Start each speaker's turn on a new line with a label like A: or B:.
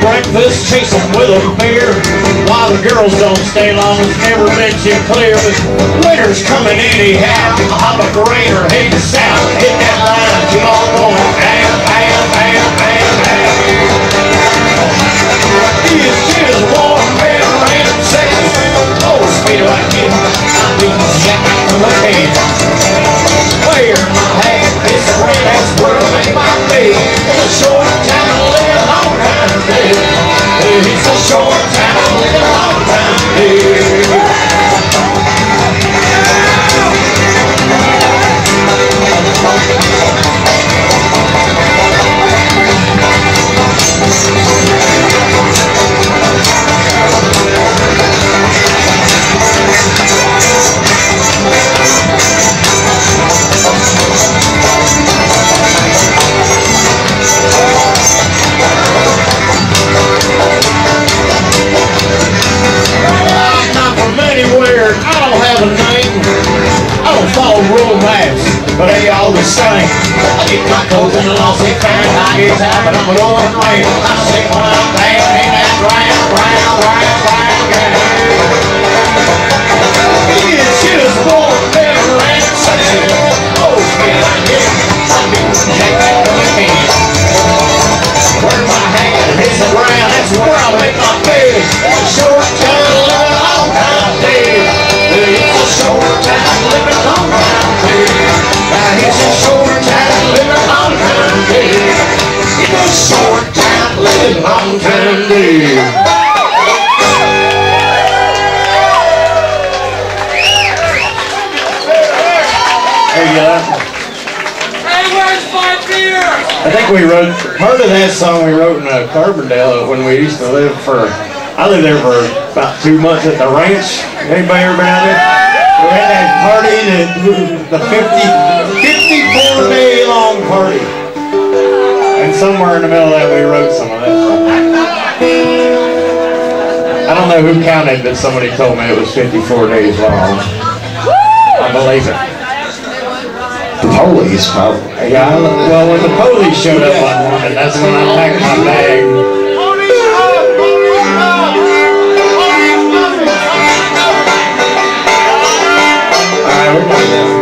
A: breakfast, chase 'em with a beer. While the girls don't stay long, it's never been too clear. But winter's coming anyhow. I'm a greater head to south. Hit that line, keep on going. Bam, bam, bam, bam, bam. These kids warm, red, rain, seconds. Oh, speed like you. I'm being jacked from the head. Where my the way that's where I make my bed. It's a short the same. I get my clothes in the lost and found, I get but I'm going late. I say when I'm down in that ground, ground, ground, ground, ground.
B: Hey, where's my beer?
A: I think we wrote part of that song we wrote in uh, Carbondale when we used to live for. I lived there for about two months at the ranch. Anybody ever been there? We had that party, the, the 50, 54 day long party. And somewhere in the middle of that we wrote some of that song. I don't know who counted, but somebody told me it was 54 days long. I believe it.
C: The police, probably.
A: Yeah, I- well, when the police showed up on London, that's when I packed my bag. All right, we're done now.